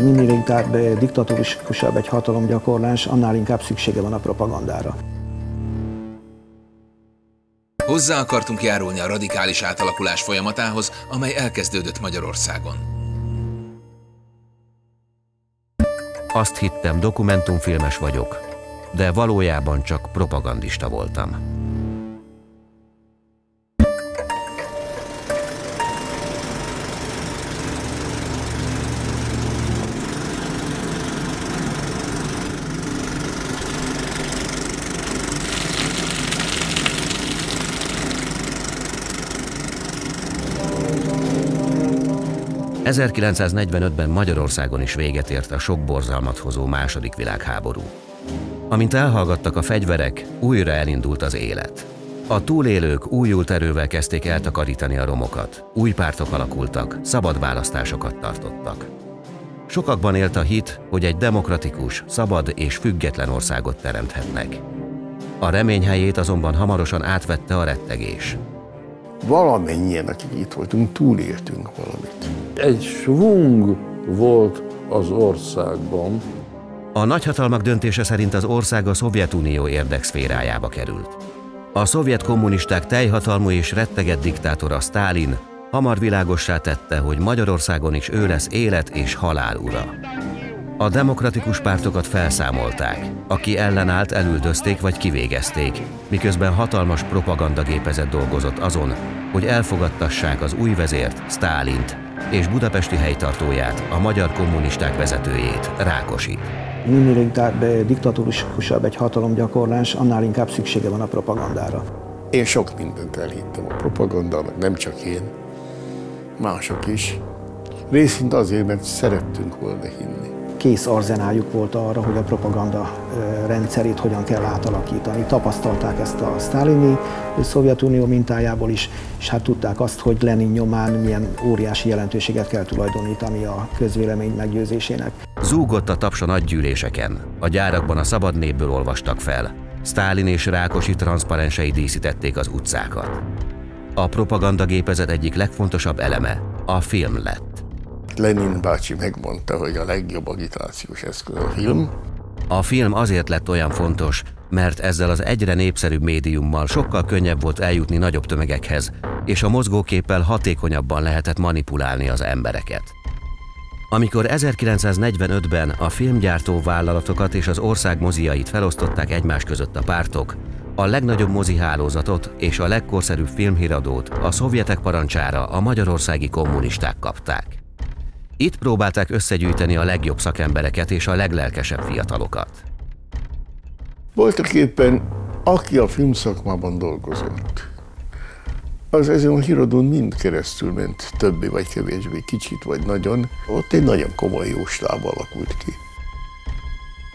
Minél inkább diktatórikusabb egy hatalomgyakorlás, annál inkább szüksége van a propagandára. Hozzá akartunk járulni a radikális átalakulás folyamatához, amely elkezdődött Magyarországon. Azt hittem, dokumentumfilmes vagyok, de valójában csak propagandista voltam. 1945-ben Magyarországon is véget ért a sok borzalmat hozó második világháború. Amint elhallgattak a fegyverek, újra elindult az élet. A túlélők újult erővel kezdték eltakarítani a romokat, új pártok alakultak, szabad választásokat tartottak. Sokakban élt a hit, hogy egy demokratikus, szabad és független országot teremthetnek. A remény helyét azonban hamarosan átvette a rettegés valamennyien, akik itt voltunk, túléltünk valamit. Egy svung volt az országban. A nagyhatalmak döntése szerint az ország a Szovjetunió érdekszférájába került. A szovjet kommunisták teljhatalmú és retteget diktátora Stálin hamar világossá tette, hogy Magyarországon is ő lesz élet és halál ura. A demokratikus pártokat felszámolták. Aki ellenállt, elüldözték vagy kivégezték, miközben hatalmas propagandagépezet dolgozott azon, hogy elfogadtassák az új vezért, Stálint, és budapesti helytartóját, a magyar kommunisták vezetőjét, Rákosi. Minél inkább diktatórikusabb egy hatalomgyakorlás, annál inkább szüksége van a propagandára. Én sok mindent elhittem a propagandának, nem csak én, mások is. Részint azért, mert szerettünk volna hinni kész arzenáljuk volt arra, hogy a propaganda rendszerét hogyan kell átalakítani. Tapasztalták ezt a sztálini Szovjetunió mintájából is, és hát tudták azt, hogy Lenin nyomán milyen óriási jelentőséget kell tulajdonítani a közvélemény meggyőzésének. Zúgott a taps a nagygyűléseken. A gyárakban a szabad népből olvastak fel. Sztálin és Rákosi transzparensei díszítették az utcákat. A propagandagépezet egyik legfontosabb eleme a film lett. Lenin bácsi megmondta, hogy a legjobb agitációs eszköz a film. A film azért lett olyan fontos, mert ezzel az egyre népszerűbb médiummal sokkal könnyebb volt eljutni nagyobb tömegekhez, és a mozgóképpel hatékonyabban lehetett manipulálni az embereket. Amikor 1945-ben a filmgyártó vállalatokat és az ország moziait felosztották egymás között a pártok, a legnagyobb mozi hálózatot és a legkorszerűbb filmhíradót a szovjetek parancsára a magyarországi kommunisták kapták. Itt próbálták összegyűjteni a legjobb szakembereket és a leglelkesebb fiatalokat. Voltak éppen, aki a filmszakmában dolgozott, az ezen a híradón mind keresztül ment, többé vagy kevésbé, kicsit vagy nagyon. Ott egy nagyon komoly jó stáb alakult ki.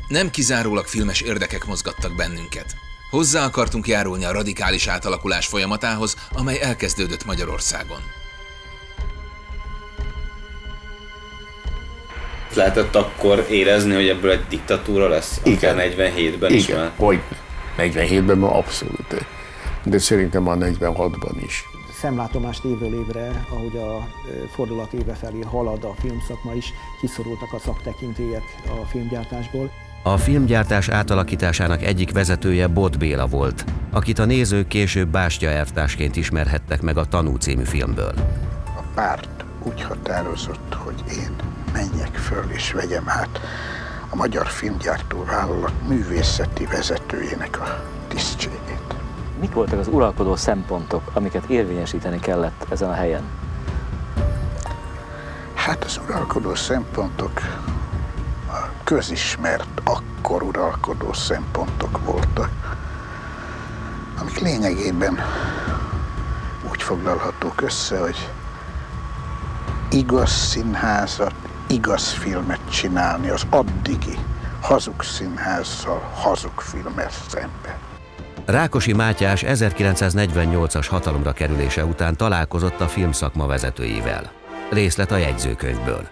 Nem kizárólag filmes érdekek mozgattak bennünket. Hozzá akartunk járulni a radikális átalakulás folyamatához, amely elkezdődött Magyarországon. Lehetett akkor érezni, hogy ebből egy diktatúra lesz? Igen. 47-ben is Igen, hogy 47-ben már abszolút. De szerintem már 46-ban is. Szemlátomást évről évre, ahogy a fordulat éve felé halad a filmszakma is, kiszorultak a szaktekintélyek a filmgyártásból. A filmgyártás átalakításának egyik vezetője Bot Béla volt, akit a nézők később Bástya elvtársként ismerhettek meg a Tanú című filmből. A párt úgy határozott, hogy én menjek föl és vegyem át a Magyar Filmgyártó Vállalat művészeti vezetőjének a tisztségét. Mik voltak az uralkodó szempontok, amiket érvényesíteni kellett ezen a helyen? Hát az uralkodó szempontok a közismert, akkor uralkodó szempontok voltak, amik lényegében úgy foglalhatók össze, hogy igaz színházat igaz filmet csinálni az addigi hazug színházzal, hazug filmes szemben. Rákosi Mátyás 1948-as hatalomra kerülése után találkozott a filmszakma vezetőivel. Részlet a jegyzőkönyvből.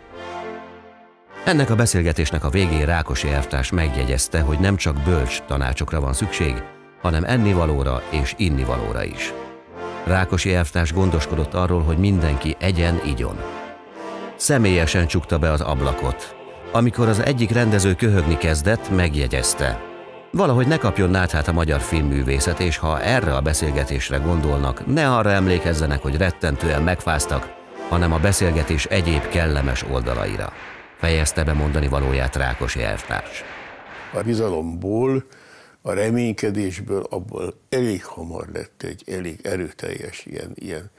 Ennek a beszélgetésnek a végén Rákosi elvtárs megjegyezte, hogy nem csak bölcs tanácsokra van szükség, hanem ennivalóra és innivalóra is. Rákosi elvtárs gondoskodott arról, hogy mindenki egyen, igyon. Személyesen csukta be az ablakot. Amikor az egyik rendező köhögni kezdett, megjegyezte. Valahogy ne kapjon náthát a magyar filmművészet, és ha erre a beszélgetésre gondolnak, ne arra emlékezzenek, hogy rettentően megfáztak, hanem a beszélgetés egyéb kellemes oldalaira. Fejezte be mondani valóját Rákosi elvtárs. A bizalomból, a reménykedésből abból elég hamar lett egy elég erőteljes ilyen, ilyen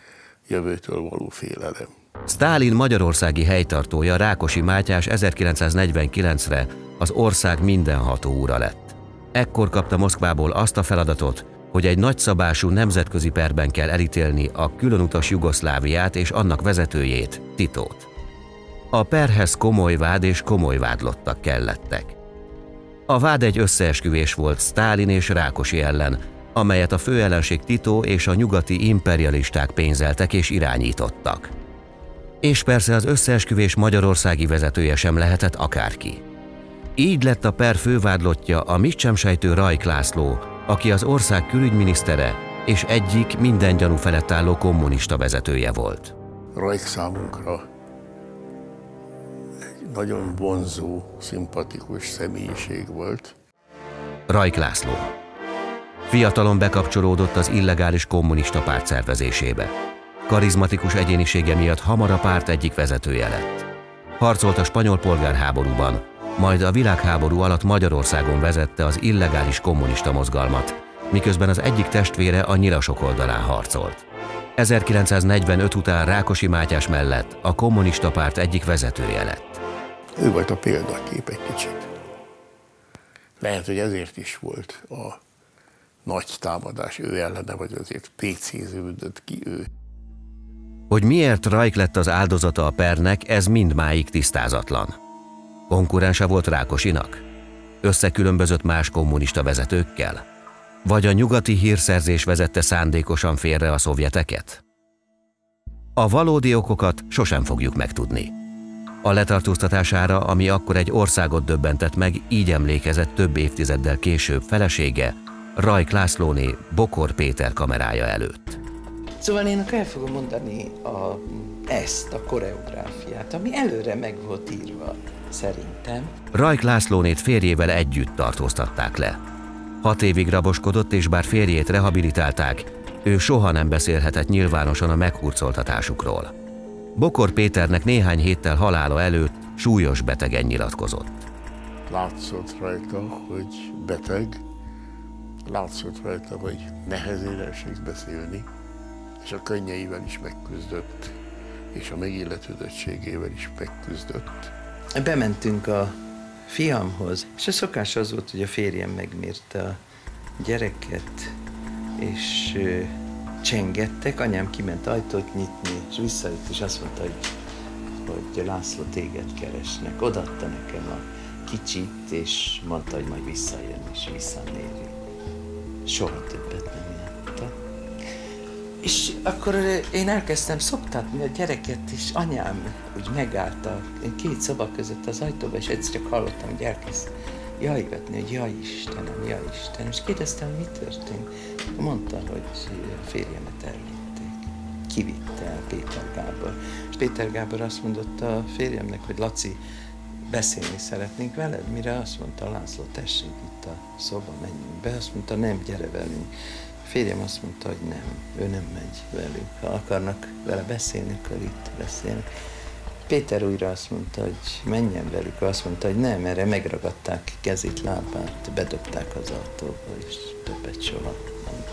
jövőtől való félelem. Stálin magyarországi helytartója Rákosi Mátyás 1949-re az ország mindenható úra lett. Ekkor kapta Moszkvából azt a feladatot, hogy egy nagyszabású nemzetközi perben kell elítélni a különutas Jugoszláviát és annak vezetőjét, Titót. A perhez komoly vád és komoly vádlottak kellettek. A vád egy összeesküvés volt Stálin és Rákosi ellen, amelyet a főellenség Tito és a nyugati imperialisták pénzeltek és irányítottak. És persze az összeesküvés magyarországi vezetője sem lehetett akárki. Így lett a per fővádlottja a mit sem sejtő Rajk László, aki az ország külügyminisztere és egyik minden gyanú felett álló kommunista vezetője volt. Rajk számunkra egy nagyon vonzó, szimpatikus személyiség volt. Rajk László. Fiatalon bekapcsolódott az illegális kommunista párt szervezésébe. Karizmatikus egyénisége miatt hamar a párt egyik vezetője lett. Harcolt a spanyol polgárháborúban, majd a világháború alatt Magyarországon vezette az illegális kommunista mozgalmat, miközben az egyik testvére a nyilasok oldalán harcolt. 1945 után Rákosi Mátyás mellett a kommunista párt egyik vezetője lett. Ő volt a példakép egy kicsit. Lehet, hogy ezért is volt a nagy támadás ő ellene, vagy azért PC-ződött ki ő. Hogy miért Rajk lett az áldozata a pernek, ez mindmáig tisztázatlan. Konkurense volt Rákosinak? Összekülönbözött más kommunista vezetőkkel? Vagy a nyugati hírszerzés vezette szándékosan félre a szovjeteket? A valódi okokat sosem fogjuk megtudni. A letartóztatására, ami akkor egy országot döbbentett meg, így emlékezett több évtizeddel később felesége, Rajk Lászlóné Bokor Péter kamerája előtt. Szóval én akkor el fogom mondani a, ezt, a koreográfiát, ami előre meg volt írva, szerintem. Rajk Lászlónét férjével együtt tartóztatták le. Hat évig raboskodott, és bár férjét rehabilitálták, ő soha nem beszélhetett nyilvánosan a meghurcoltatásukról. Bokor Péternek néhány héttel halála előtt súlyos betegen nyilatkozott. Látszott rajta, hogy beteg, látszott rajta, hogy nehezére esik beszélni, és a könnyeivel is megküzdött, és a megilletődöttségével is megküzdött. Bementünk a fiamhoz, és a szokás az volt, hogy a férjem megmérte a gyereket, és csengettek, anyám kiment ajtót nyitni, és visszajött, és azt mondta, hogy, hogy László téged keresnek. Odaadta nekem a kicsit, és mondta, hogy majd visszajön, és visszanéri. Soha többet nem. És akkor én elkezdtem szoptatni a gyereket, és anyám úgy megállt a két szoba között az ajtóba, és egyszer csak hallottam, hogy elkezd jajgatni, hogy jaj Istenem, jaj Istenem, és kérdeztem, mi történt. Mondta, hogy a férjemet elvitték. Kivitte el Péter Gábor. És Péter Gábor azt mondotta a férjemnek, hogy Laci, beszélni szeretnénk veled, mire azt mondta László, tessék itt a szoba, menjünk be. Azt mondta, nem, gyere velünk. A férjem azt mondta, hogy nem, ő nem megy velünk. Ha akarnak vele beszélni, akkor itt beszélnek. Péter újra azt mondta, hogy menjen velük, azt mondta, hogy nem, erre megragadták kezét, lábát, bedobták az autóba, és többet soha nem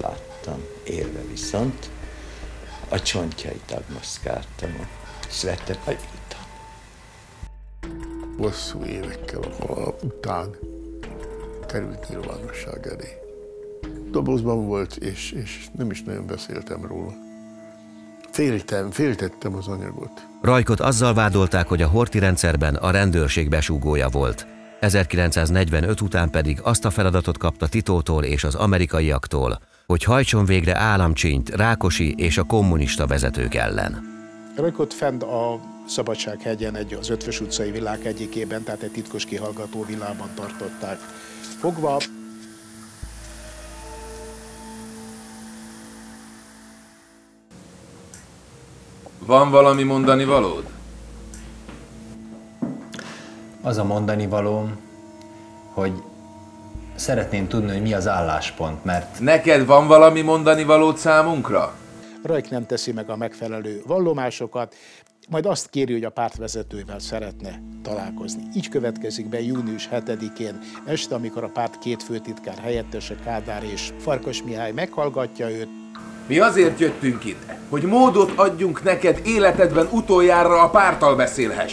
láttam. Élve viszont a csontjait agmaszkáltam, lettem, hogy Hosszú évekkel a halál után került nyilvánosság elé. Dobozban volt, és, és nem is nagyon beszéltem róla. Féltem, féltettem az anyagot. Rajkot azzal vádolták, hogy a horti rendszerben a rendőrség besúgója volt. 1945 után pedig azt a feladatot kapta Titótól és az amerikaiaktól, hogy hajtson végre államcsínyt Rákosi és a kommunista vezetők ellen. Rajkot fent a Szabadsághegyen, egy, az Ötvös utcai világ egyikében, tehát egy titkos kihallgató világban tartották fogva. Van valami mondani valód? Az a mondani valóm, hogy szeretném tudni, hogy mi az álláspont, mert... Neked van valami mondani valót számunkra? Rajk nem teszi meg a megfelelő vallomásokat, majd azt kéri, hogy a pártvezetővel szeretne találkozni. Így következik be június 7-én este, amikor a párt két főtitkár helyettese Kádár és Farkas Mihály meghallgatja őt. Mi azért jöttünk ide, hogy módot adjunk neked életedben utoljára a pártal beszélhess.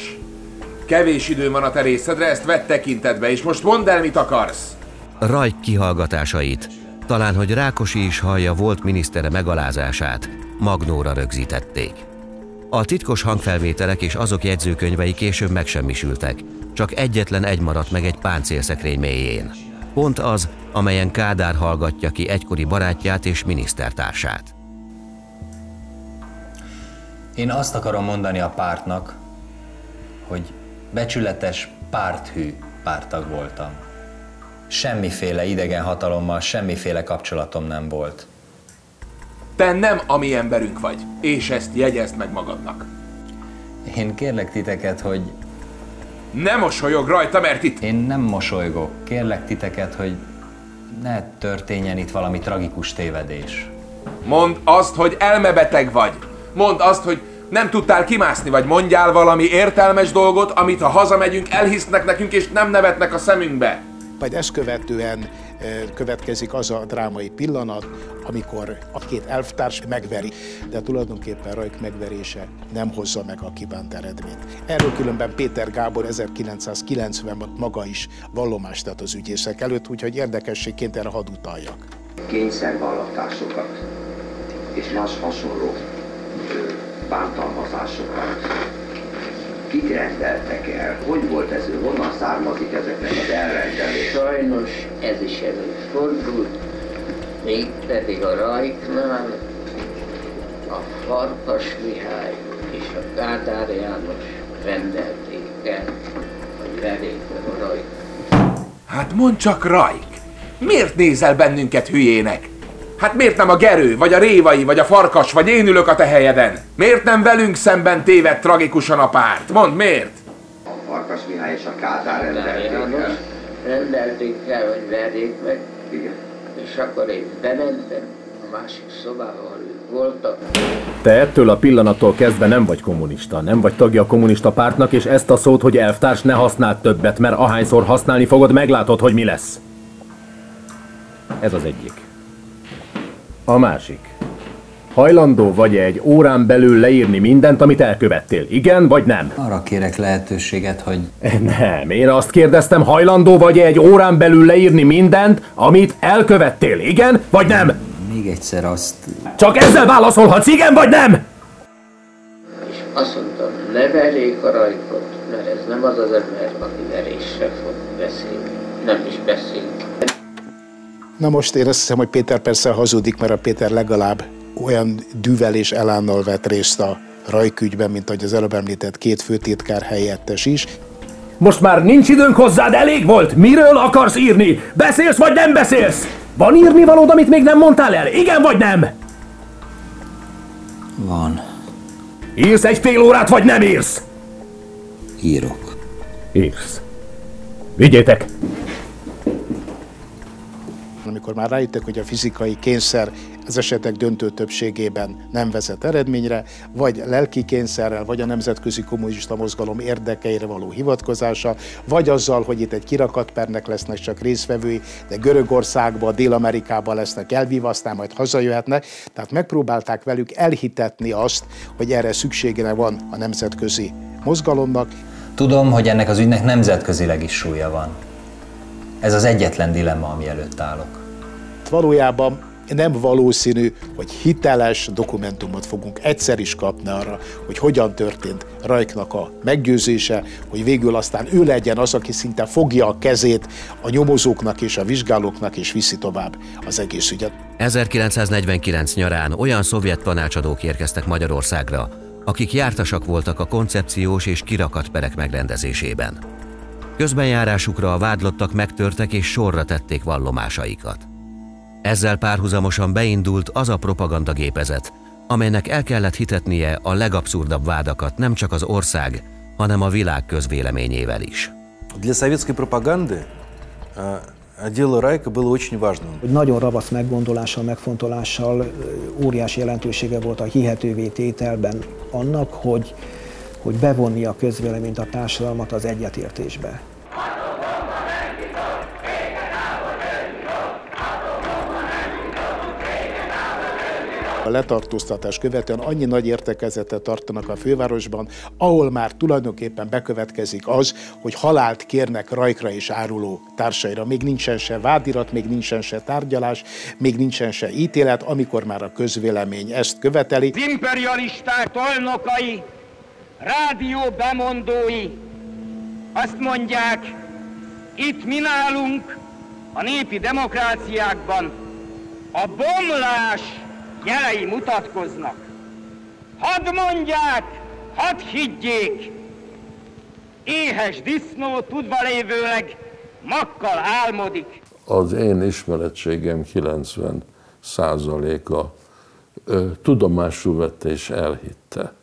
Kevés idő van a te részedre, ezt vett tekintetbe, és most mondd el, mit akarsz. Rajk kihallgatásait, talán hogy Rákosi is hallja volt minisztere megalázását, magnóra rögzítették. A titkos hangfelvételek és azok jegyzőkönyvei később megsemmisültek, csak egyetlen egy maradt meg egy páncélszekrény mélyén. Pont az, amelyen Kádár hallgatja ki egykori barátját és minisztertársát. Én azt akarom mondani a pártnak, hogy becsületes, párthű pártag voltam. Semmiféle idegen hatalommal, semmiféle kapcsolatom nem volt. Te nem a mi emberünk vagy, és ezt jegyezd meg magadnak. Én kérlek titeket, hogy... Ne mosolyog rajta, mert itt... Én nem mosolygok. Kérlek titeket, hogy ne történjen itt valami tragikus tévedés. Mondd azt, hogy elmebeteg vagy. Mondd azt, hogy nem tudtál kimászni, vagy mondjál valami értelmes dolgot, amit ha hazamegyünk, elhisznek nekünk, és nem nevetnek a szemünkbe. Majd ezt követően következik az a drámai pillanat, amikor a két elvtárs megveri, de tulajdonképpen Rajk megverése nem hozza meg a kívánt eredményt. Erről különben Péter Gábor 1990-ben maga is vallomást tett az ügyészek előtt, úgyhogy érdekességként erre hadd utaljak. Kényszervallatásokat és más hasonló bántalmazásokat kik rendeltek el? Hogy volt ez, honnan származik ezeknek az elrendelés? Sajnos ez is előfordult, még pedig a Rajknál a Farkas Mihály és a Kádár János rendelték el, hogy verjék meg a Rajk. Hát mondd csak, Rajk! Miért nézel bennünket hülyének? Hát miért nem a Gerő, vagy a Révai, vagy a Farkas, vagy én ülök a te helyeden? Miért nem velünk szemben téved tragikusan a párt? Mondd, miért? A Farkas Mihály és a Kádár rendelték el. Rendelték el, hogy verjék meg. Igen. És akkor én bementem a másik szobába, voltak. Te ettől a pillanattól kezdve nem vagy kommunista, nem vagy tagja a kommunista pártnak, és ezt a szót, hogy elvtárs ne használd többet, mert ahányszor használni fogod, meglátod, hogy mi lesz. Ez az egyik. A másik. Hajlandó vagy -e egy órán belül leírni mindent, amit elkövettél? Igen vagy nem? Arra kérek lehetőséget, hogy... Nem, én azt kérdeztem, hajlandó vagy -e egy órán belül leírni mindent, amit elkövettél? Igen vagy nem? Még egyszer azt... Csak ezzel válaszolhatsz, igen vagy nem? És azt mondtam, ne verjék a rajkot, mert ez nem az az ember, aki verésre fog beszélni. Nem is beszél. Na most én azt hiszem, hogy Péter persze hazudik, mert a Péter legalább olyan dűvel és elánnal vett részt a rajkügyben, mint ahogy az előbb említett két főtétkár helyettes is. Most már nincs időnk hozzád, elég volt! Miről akarsz írni? Beszélsz vagy nem beszélsz? Van írni valód, amit még nem mondtál el? Igen vagy nem? Van. Írsz egy fél órát, vagy nem írsz? Írok. Írsz. Vigyétek! Amikor már rájöttek, hogy a fizikai kényszer az esetek döntő többségében nem vezet eredményre, vagy lelki kényszerrel, vagy a nemzetközi kommunista mozgalom érdekeire való hivatkozása, vagy azzal, hogy itt egy kirakatpernek lesznek csak részvevői, de Görögországba, Dél-Amerikába lesznek elvívva, aztán majd hazajöhetnek. Tehát megpróbálták velük elhitetni azt, hogy erre szüksége van a nemzetközi mozgalomnak. Tudom, hogy ennek az ügynek nemzetközileg is súlya van. Ez az egyetlen dilemma, ami előtt állok. Valójában nem valószínű, hogy hiteles dokumentumot fogunk egyszer is kapni arra, hogy hogyan történt Rajknak a meggyőzése, hogy végül aztán ő legyen az, aki szinte fogja a kezét a nyomozóknak és a vizsgálóknak, és viszi tovább az egész ügyet. 1949 nyarán olyan szovjet tanácsadók érkeztek Magyarországra, akik jártasak voltak a koncepciós és kirakatperek megrendezésében. Közbenjárásukra a vádlottak megtörtek és sorra tették vallomásaikat. Ezzel párhuzamosan beindult az a propagandagépezet, amelynek el kellett hitetnie a legabszurdabb vádakat nem csak az ország, hanem a világ közvéleményével is. Для советской пропаганды дело Райка было очень важным. Hogy nagyon ravasz meggondolással, megfontolással óriási jelentősége volt a hihetővé tételben annak, hogy, hogy bevonni a közvéleményt, a társadalmat az egyetértésbe. A letartóztatás követően annyi nagy értekezetet tartanak a fővárosban, ahol már tulajdonképpen bekövetkezik az, hogy halált kérnek rajkra és áruló társaira. Még nincsen se vádirat, még nincsen se tárgyalás, még nincsen se ítélet, amikor már a közvélemény ezt követeli. Az imperialisták tolnokai, rádió bemondói azt mondják, itt mi nálunk, a népi demokráciákban a bomlás jelei mutatkoznak. Hadd mondják, hadd higgyék, éhes disznó tudva lévőleg makkal álmodik. Az én ismeretségem 90 százaléka tudomásul vette és elhitte,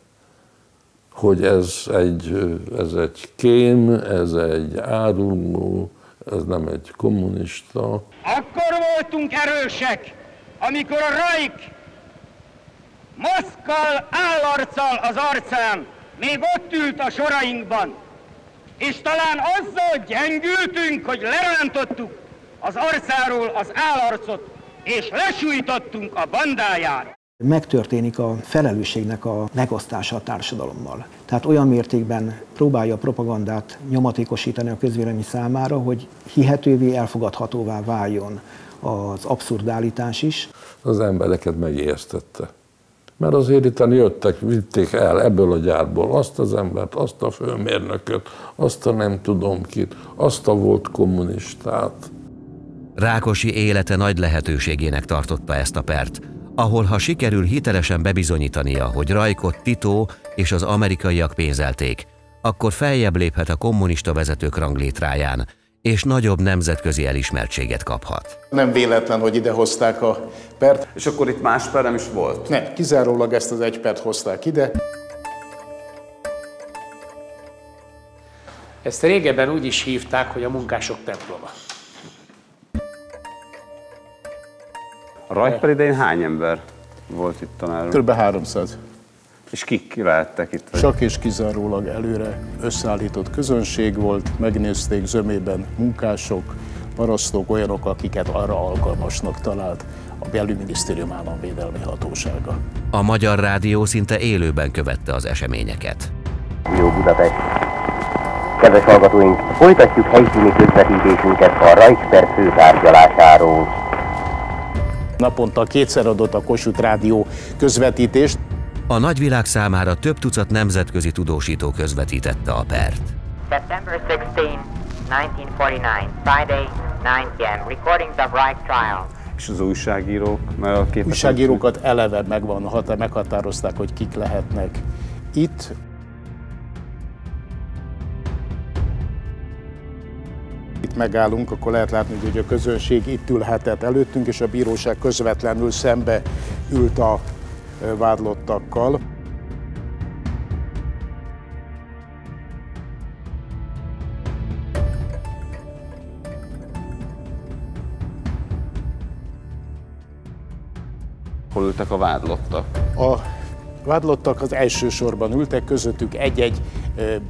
hogy ez egy, ez egy kém, ez egy áruló, ez nem egy kommunista. Akkor voltunk erősek, amikor a Rajk maszkkal, állarccal az arcán még ott ült a sorainkban, és talán azzal gyengültünk, hogy lerántottuk az arcáról az állarcot, és lesújtottunk a bandájára. Megtörténik a felelősségnek a megosztása a társadalommal. Tehát olyan mértékben próbálja a propagandát nyomatékosítani a közvélemény számára, hogy hihetővé, elfogadhatóvá váljon az abszurdálítás is. Az embereket megijesztette. Mert azért itt jöttek, vitték el ebből a gyárból azt az embert, azt a főmérnököt, azt a nem tudom kit, azt a volt kommunistát. Rákosi élete nagy lehetőségének tartotta ezt a pert, ahol ha sikerül hitelesen bebizonyítania, hogy Rajkot Tito és az amerikaiak pénzelték, akkor feljebb léphet a kommunista vezetők ranglétráján, és nagyobb nemzetközi elismertséget kaphat. Nem véletlen, hogy ide hozták a pert. És akkor itt más per nem is volt? Nem, kizárólag ezt az egy pert hozták ide. Ezt régebben úgy is hívták, hogy a munkások temploma. A Rajper idején hány ember volt itt tanár? Kb. 300. És kik lehettek itt? Vagy? Csak és kizárólag előre összeállított közönség volt, megnézték zömében munkások, parasztok, olyanok, akiket arra alkalmasnak talált a belügyminisztérium államvédelmi hatósága. A Magyar Rádió szinte élőben követte az eseményeket. Jó Budapest! Kedves hallgatóink, folytatjuk helyszíni közvetítésünket a Reichsberg főtárgyalásáról. Naponta kétszer adott a Kossuth Rádió közvetítést. A nagyvilág számára több tucat nemzetközi tudósító közvetítette a pert. September 16, 1949, Friday, 9 p.m. Recordings of Reich trial. És az újságírók, mert a képet... Újságírókat eleve megvan, hat, meghatározták, hogy kik lehetnek itt. Itt megállunk, akkor lehet látni, hogy a közönség itt ülhetett előttünk, és a bíróság közvetlenül szembe ült a vádlottakkal. Hol ültek a vádlottak? A vádlottak az első sorban ültek, közöttük egy-egy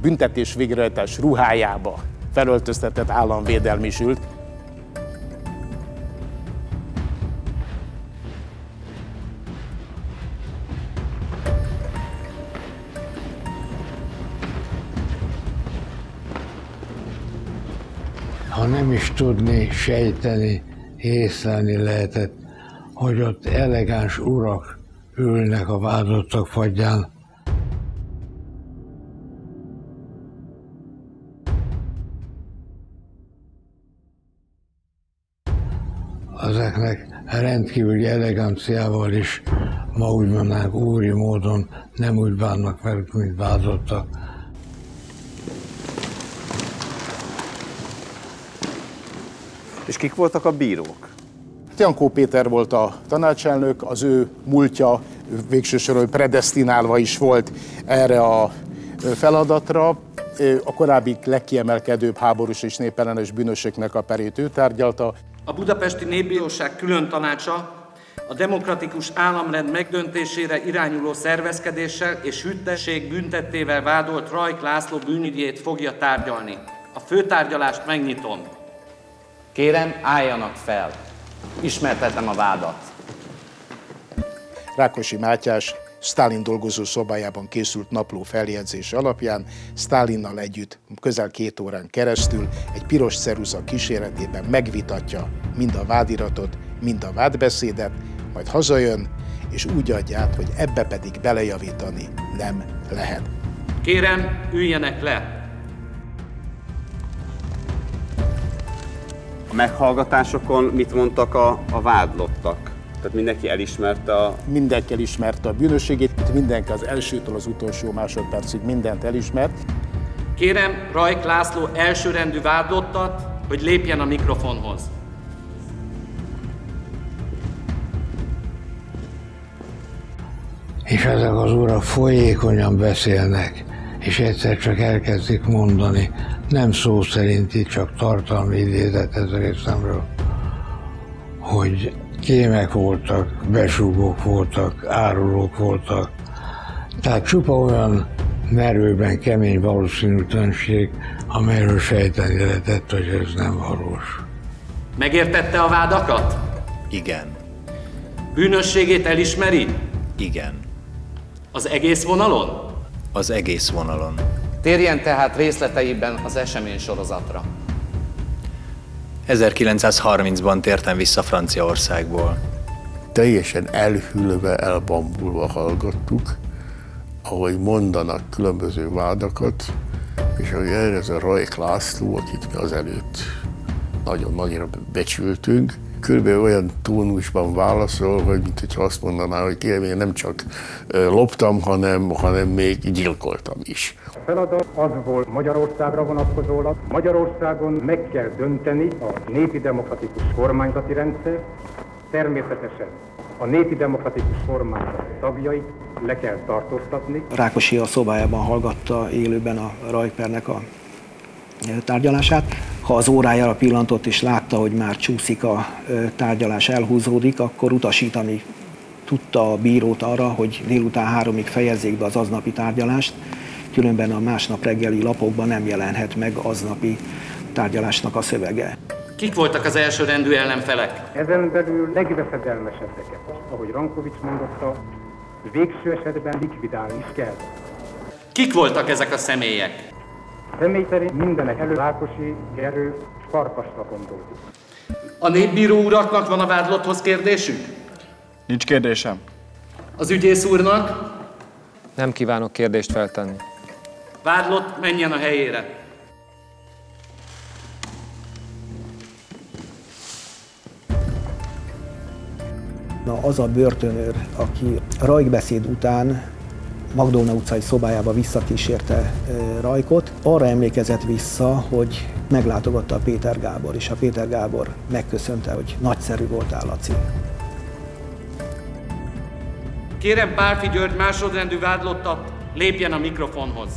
büntetés végrehajtás ruhájába felöltöztetett államvédelmi is ült. Is tudni, sejteni, észlelni lehetett, hogy ott elegáns urak ülnek a vádottak fagyján, ezeknek rendkívüli eleganciával is, ma úgy mondanánk úri módon nem úgy bánnak velük, mint vádottak. És kik voltak a bírók? Jankó Péter volt a tanácselnök, az ő múltja végső soron predestinálva is volt erre a feladatra. a korábbi legkiemelkedőbb háborús és népellenes bűnösöknek a perét ő tárgyalta. A Budapesti Népbíróság külön tanácsa a demokratikus államrend megdöntésére irányuló szervezkedéssel és hüttesség büntettével vádolt Rajk László bűnügyét fogja tárgyalni. A főtárgyalást megnyitom. Kérem, álljanak fel. Ismertetem a vádat. Rákosi Mátyás Stalin dolgozó szobájában készült napló feljegyzés alapján Stalinnal együtt közel két órán keresztül egy piros ceruza kíséretében megvitatja mind a vádiratot, mind a vádbeszédet, majd hazajön, és úgy adja át, hogy ebbe pedig belejavítani nem lehet. Kérem, üljenek le! A meghallgatásokon mit mondtak a, a vádlottak? Tehát mindenki elismerte a... Mindenki elismerte a bűnösségét, mindenki az elsőtől az utolsó másodpercig mindent elismert. Kérem Rajk László elsőrendű vádlottat, hogy lépjen a mikrofonhoz. És ezek az urak folyékonyan beszélnek, és egyszer csak elkezdik mondani, nem szó szerinti, csak tartalmi idézet ez részemről, hogy kémek voltak, besúgók voltak, árulók voltak. Tehát csupa olyan merőben kemény valószínűtlenség, amelyről sejteni lehetett, hogy ez nem valós. Megértette a vádakat? Igen. Bűnösségét elismeri? Igen. Az egész vonalon? Az egész vonalon. Térjen tehát részleteiben az esemény sorozatra. 1930-ban tértem vissza Franciaországból. Teljesen elhűlve, elbambulva hallgattuk, ahogy mondanak különböző vádakat, és ahogy erre ez a Rajk László, akit mi azelőtt nagyon nagyra becsültünk, körülbelül olyan tónusban válaszol, hogy mint hogyha azt mondaná, hogy kérem, én nem csak loptam, hanem, hanem még gyilkoltam is. A feladat az volt Magyarországra vonatkozólag. Magyarországon meg kell dönteni a népi demokratikus kormányzati rendszer, természetesen a népi demokratikus kormányzat tagjait le kell tartóztatni. Rákosi a szobájában hallgatta élőben a Rajpernek a tárgyalását. Ha az órájára pillantott és látta, hogy már csúszik a tárgyalás, elhúzódik, akkor utasítani tudta a bírót arra, hogy délután háromig fejezzék be az aznapi tárgyalást, különben a másnap reggeli lapokban nem jelenhet meg aznapi tárgyalásnak a szövege. Kik voltak az első rendű ellenfelek? Ezen belül legveszedelmesebbeket, ahogy Rankovics mondotta, végső esetben likvidálni is kell. Kik voltak ezek a személyek? Személy szerint mindenek elő Rákosi, Gerő, Farkasra gondoltuk. A népbíró uraknak van a vádlotthoz kérdésük? Nincs kérdésem. Az ügyész úrnak? Nem kívánok kérdést feltenni. Vádlott, menjen a helyére. Na, az a börtönőr, aki rajkbeszéd után Magdolna utcai szobájába visszakísérte Rajkot, arra emlékezett vissza, hogy meglátogatta a Péter Gábor, és a Péter Gábor megköszönte, hogy nagyszerű voltál, Laci. Kérem Pálfi György másodrendű vádlottat, lépjen a mikrofonhoz.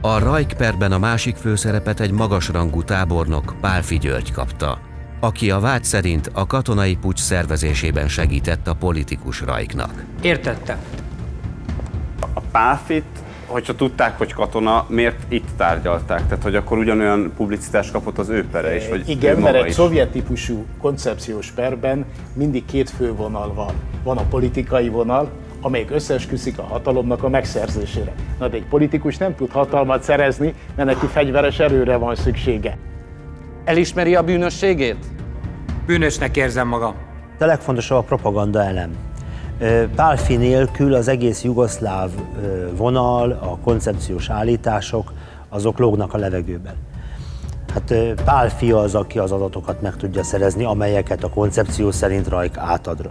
A Rajkperben a másik főszerepet egy magasrangú tábornok Pálfi György kapta, aki a vád szerint a katonai pucs szervezésében segített a politikus Rajknak. Értettem. A Pálfit, hogyha tudták, hogy katona, miért itt tárgyalták? Tehát, hogy akkor ugyanolyan publicitást kapott az ő pere is? Vagy Igen, mert egy is? szovjet típusú koncepciós perben mindig két fő vonal van. Van a politikai vonal, amelyik összeesküszik a hatalomnak a megszerzésére. Na de egy politikus nem tud hatalmat szerezni, mert neki fegyveres erőre van szüksége. Elismeri a bűnösségét? Bűnösnek érzem magam. De a legfontosabb a propaganda elem. Pálfi nélkül az egész jugoszláv vonal, a koncepciós állítások, azok lógnak a levegőben. Hát Pálfi az, aki az adatokat meg tudja szerezni, amelyeket a koncepció szerint Rajk átad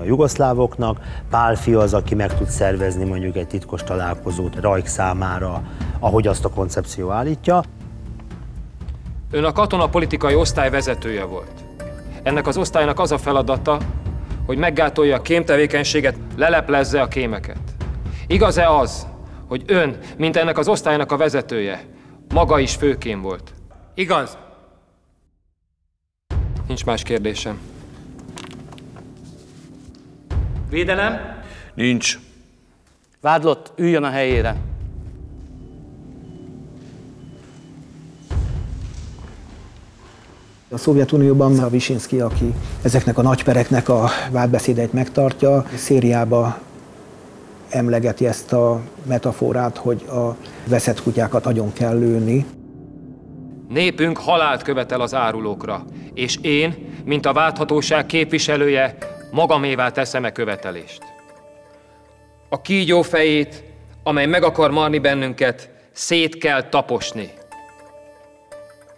a jugoszlávoknak. Pálfi az, aki meg tud szervezni mondjuk egy titkos találkozót Rajk számára, ahogy azt a koncepció állítja. Ön a katonapolitikai osztály vezetője volt. Ennek az osztálynak az a feladata, hogy meggátolja a kémtevékenységet, leleplezze a kémeket. Igaz-e az, hogy ön, mint ennek az osztálynak a vezetője, maga is főkém volt. Igaz. Nincs más kérdésem. Védelem? Nincs. Vádlott, üljön a helyére. A Szovjetunióban a Visinski, aki ezeknek a nagypereknek a vádbeszédeit megtartja, szériába emlegeti ezt a metaforát, hogy a veszett kutyákat agyon kell lőni. Népünk halált követel az árulókra, és én, mint a válthatóság képviselője, magamévá teszem-e követelést. A kígyó fejét, amely meg akar marni bennünket, szét kell taposni.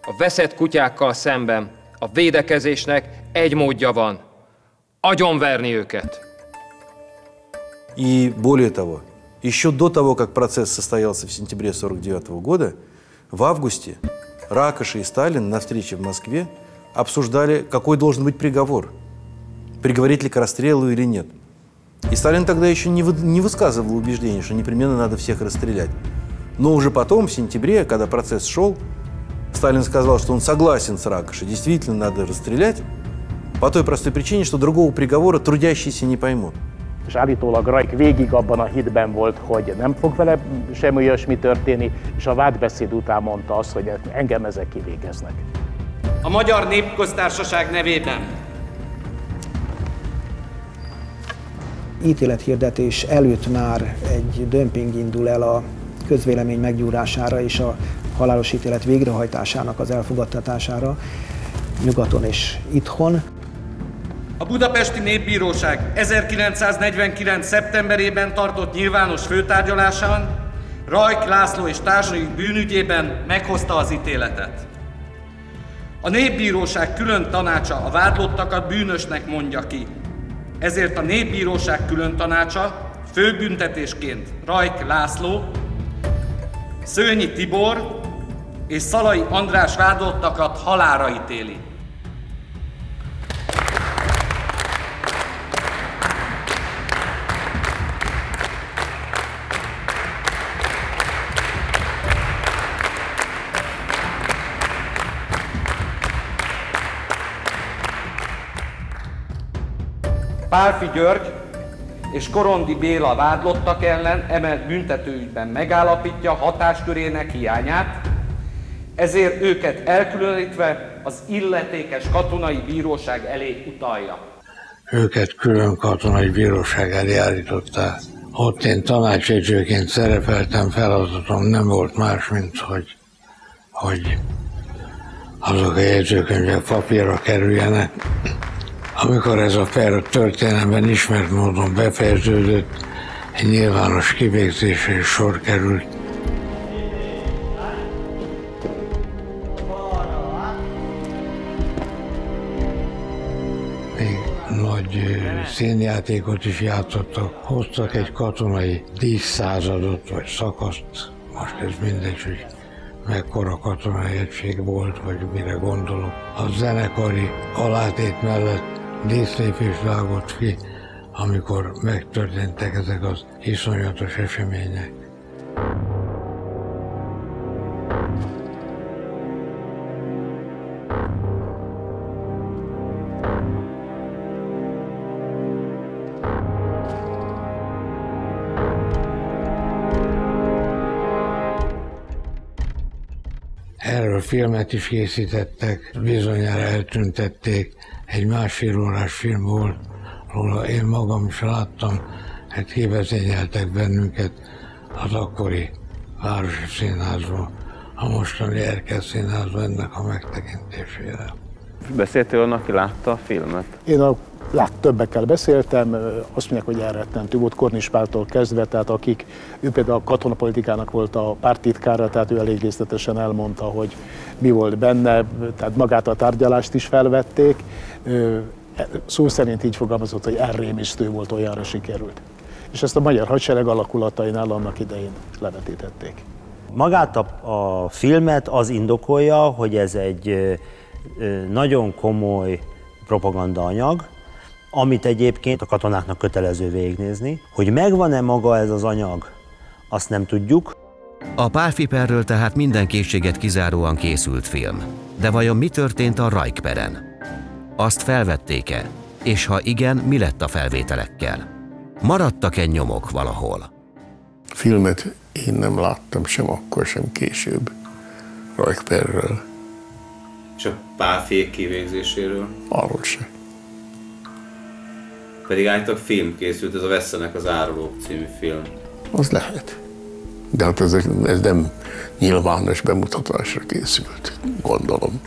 A veszett kutyákkal szemben a védekezésnek egy módja van. Agyonverni őket. И более того, еще до того, как процесс состоялся в сентябре 1949 года, в августе Ракоши и Сталин на встрече в Москве обсуждали, какой должен быть приговор, приговорить ли к расстрелу или нет. И Сталин тогда еще не, вы, не высказывал убеждения, что непременно надо всех расстрелять. Но уже потом, в сентябре, когда процесс шел, Сталин сказал, что он согласен с Ракоши, действительно надо расстрелять, по той простой причине, что другого приговора трудящиеся не pоймут. És állítólag Rajk végig abban a hitben volt, hogy nem fog vele semmi olyasmi történni, és a vádbeszéd után mondta azt, hogy engem ezek kivégeznek. A Magyar Népköztársaság nevében ítélethirdetés előtt már egy dömping indul el a közvélemény meggyúrására és a halálos ítélet végrehajtásának az elfogadtatására nyugaton és itthon. A Budapesti Népbíróság 1949. szeptemberében tartott nyilvános főtárgyalásán Rajk László és társai bűnügyében meghozta az ítéletet. A Népbíróság külön tanácsa a vádlottakat bűnösnek mondja ki. Ezért a Népbíróság külön tanácsa főbüntetésként Rajk László, Szőnyi Tibor és Szalai András vádlottakat halára ítéli. Pálfi György és Korondi Béla vádlottak ellen emelt büntetőügyben megállapítja hatáskörének hiányát, ezért őket elkülönítve az illetékes katonai bíróság elé utalja. Őket külön katonai bíróság elé állították. Ott én tanácsegyzőként szerepeltem, feladatom nem volt más, mint hogy, hogy azok a jegyzőkönyvek papírra kerüljenek. Amikor ez a per történelemben ismert módon befejeződött, egy nyilvános kivégzésre sor került. Színjátékot is játszottak, hoztak egy katonai díszszázadot vagy szakaszt, most ez mindegy, hogy mekkora katonai egység volt, vagy mire gondolok. A zenekari alátét mellett díszlépés vágott ki, amikor megtörténtek ezek az iszonyatos események. Filmet is készítettek, bizonyára eltüntették, egy másfél órás film volt róla, én magam is láttam, hát kivezényeltek bennünket az akkori Városi Színházba, a mostani Erkel Színházba ennek a megtekintésére. Beszéltél aki látta a filmet? Én a lát, többekkel beszéltem, azt mondják, hogy elrettentő volt Kornis Páltól kezdve, tehát akik, ő például a katonapolitikának volt a pártitkára, tehát ő elég részletesen elmondta, hogy mi volt benne, tehát magát a tárgyalást is felvették. Szó szerint így fogalmazott, hogy elrémisztő volt, olyanra sikerült. És ezt a magyar hadsereg alakulatainál annak idején levetítették. Magát a, a filmet az indokolja, hogy ez egy nagyon komoly propagandaanyag, amit egyébként a katonáknak kötelező végignézni, hogy megvan-e maga ez az anyag azt nem tudjuk. A Pálfiperről tehát minden készséget kizáróan készült film. De vajon mi történt a Rajkperen? Azt felvették-e? És ha igen, mi lett a felvételekkel? Maradtak-e nyomok valahol? Filmet én nem láttam sem akkor, sem később. Rajkperről. És a pálfék kivégzéséről? Arról se. Pedig állítólag film készült, ez a Vesszenek az Árulók című film. Az lehet. De hát ez, ez nem nyilvános bemutatásra készült, gondolom.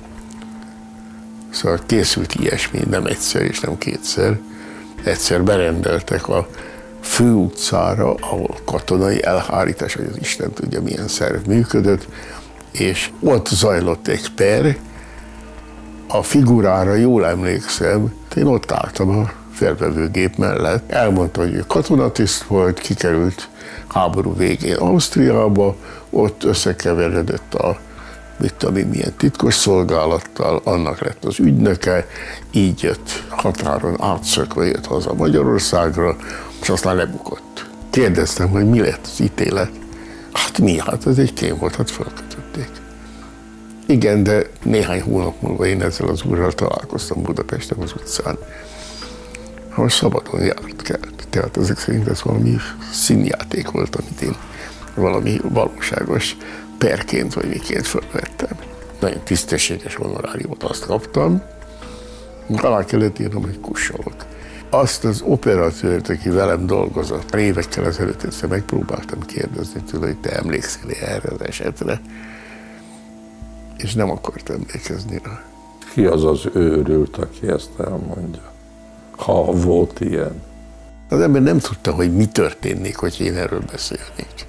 Szóval készült ilyesmi, nem egyszer és nem kétszer. Egyszer berendeltek a fő utcára, ahol katonai elhárítás, hogy az Isten tudja milyen szerv működött, és ott zajlott egy per, a figurára jól emlékszem, én ott álltam a felvevőgép mellett. Elmondta, hogy ő katonatiszt volt, kikerült háború végén Ausztriába, ott összekeveredett a mit tudom én, milyen titkos szolgálattal, annak lett az ügynöke, így jött határon átszökve jött haza Magyarországra, és aztán lebukott. Kérdeztem, hogy mi lett az ítélet. Hát mi? Hát ez egy kém volt, hát felkötötték. Igen, de néhány hónap múlva én ezzel az úrral találkoztam Budapesten az utcán, ahol szabadon járt kell. Tehát ezek szerint ez valami színjáték volt, amit én valami valóságos perként vagy miként felvettem. Nagyon tisztességes honoráriumot azt kaptam, alá kellett írnom, hogy kussolok. Azt az operatőrt, aki velem dolgozott, évekkel ezelőtt egyszer megpróbáltam kérdezni tőle, hogy te emlékszel erre az esetre, és nem akart emlékezni rá. Ki az az őrült, aki ezt elmondja? Ha volt ilyen. Az ember nem tudta, hogy mi történnék, hogy én erről beszélnék.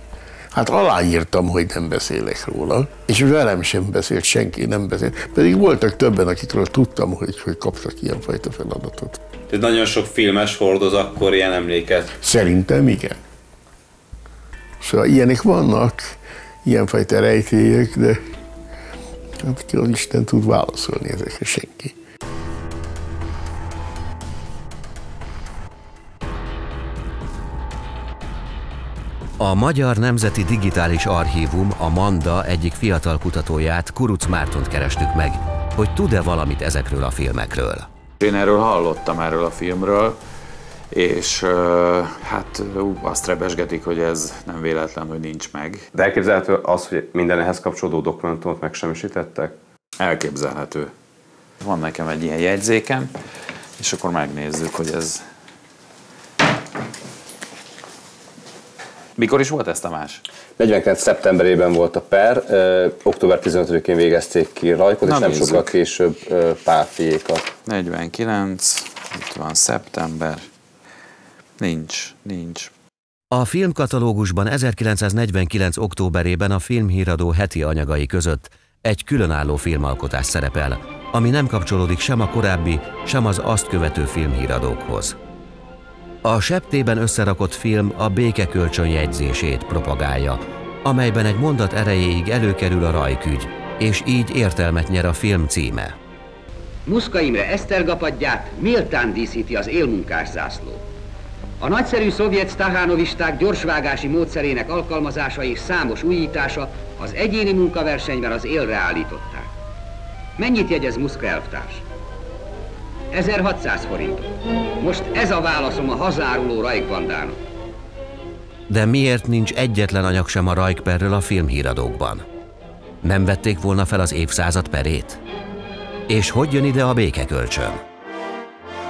Hát aláírtam, hogy nem beszélek róla, és velem sem beszélt senki, nem beszélt. Pedig voltak többen, akikről tudtam, hogy, hogy kaptak ilyenfajta feladatot. Tehát nagyon sok filmes hordoz akkor ilyen emléket. Szerintem igen. Szóval ilyenek vannak, ilyenfajta rejtélyek, de hát ki az Isten tud válaszolni ezekre senki. A Magyar Nemzeti Digitális Archívum, a MANDA egyik fiatal kutatóját, Kuruc Mártont kerestük meg, hogy tud-e valamit ezekről a filmekről. Én erről hallottam erről a filmről, és hát uh, azt rebesgetik, hogy ez nem véletlen, hogy nincs meg. De elképzelhető az, hogy minden ehhez kapcsolódó dokumentumot megsemmisítettek? Elképzelhető. Van nekem egy ilyen jegyzékem, és akkor megnézzük, hogy ez Mikor is volt ezt a más? 49. szeptemberében volt a per, ö, október 15-én végezték ki Rajkot, és nem sokkal később ö, Pálfiékat. 49, itt van szeptember, nincs, nincs. A filmkatalógusban 1949. októberében a filmhíradó heti anyagai között egy különálló filmalkotás szerepel, ami nem kapcsolódik sem a korábbi, sem az azt követő filmhíradókhoz. A septében összerakott film a békekölcsön jegyzését propagálja, amelyben egy mondat erejéig előkerül a rajkügy, és így értelmet nyer a film címe. Muszka Imre Esztergapadját méltán díszíti az élmunkás zászló. A nagyszerű szovjet stahanovisták gyorsvágási módszerének alkalmazása és számos újítása az egyéni munkaversenyben az élre állították. Mennyit jegyez Muszka elvtárs? 1600 forintot. Most ez a válaszom a hazáruló rajkbandának. De miért nincs egyetlen anyag sem a rajkperről a filmhíradókban? Nem vették volna fel az évszázad perét? És hogy jön ide a békekölcsön?